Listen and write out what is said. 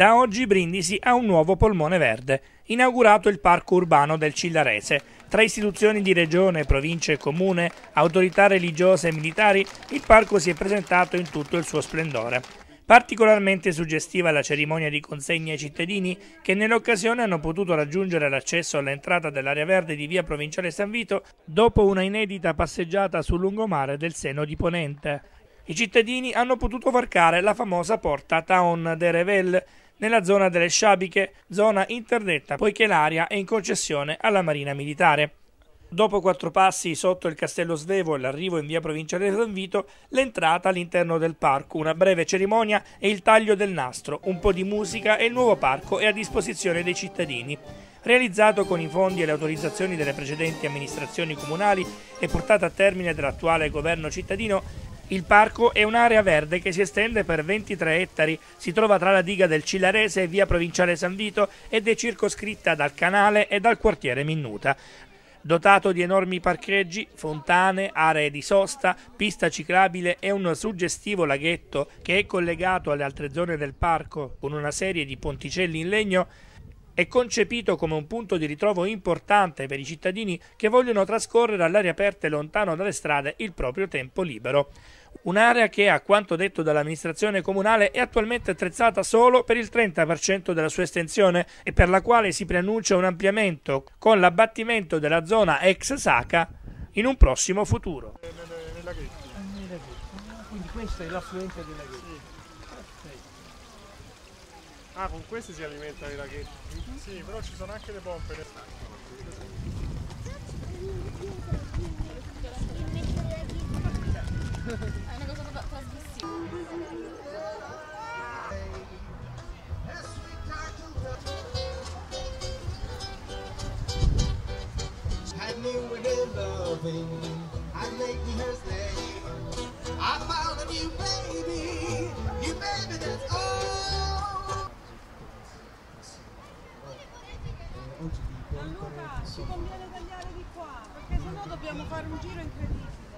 Da oggi Brindisi ha un nuovo polmone verde, inaugurato il parco urbano del Cillarese. Tra istituzioni di regione, province e comune, autorità religiose e militari, il parco si è presentato in tutto il suo splendore. Particolarmente suggestiva la cerimonia di consegna ai cittadini che nell'occasione hanno potuto raggiungere l'accesso all'entrata dell'area verde di via Provinciale San Vito dopo una inedita passeggiata sul lungomare del seno di Ponente. I cittadini hanno potuto varcare la famosa porta Taon de Revel nella zona delle Sciabiche, zona interdetta poiché l'area è in concessione alla Marina Militare. Dopo quattro passi sotto il Castello Svevo e l'arrivo in via Provinciale San Vito, l'entrata all'interno del parco, una breve cerimonia e il taglio del nastro, un po' di musica e il nuovo parco è a disposizione dei cittadini. Realizzato con i fondi e le autorizzazioni delle precedenti amministrazioni comunali e portato a termine dall'attuale governo cittadino, il parco è un'area verde che si estende per 23 ettari, si trova tra la diga del Cilarese e via Provinciale San Vito ed è circoscritta dal canale e dal quartiere Minnuta. Dotato di enormi parcheggi, fontane, aree di sosta, pista ciclabile e un suggestivo laghetto che è collegato alle altre zone del parco con una serie di ponticelli in legno, è concepito come un punto di ritrovo importante per i cittadini che vogliono trascorrere all'aria aperta e lontano dalle strade il proprio tempo libero. Un'area che, a quanto detto dall'amministrazione comunale, è attualmente attrezzata solo per il 30% della sua estensione e per la quale si preannuncia un ampliamento con l'abbattimento della zona ex Saca in un prossimo futuro. Quindi questo è l'affluente della Ghetti. Ah, con questi si alimentano i laghetti? Sì, però ci sono anche le pompe. Loving, I'd make her stay. I found a new baby, new baby that's all. Allora ci conviene tagliare di qua, perché sennò dobbiamo fare un giro incredibile.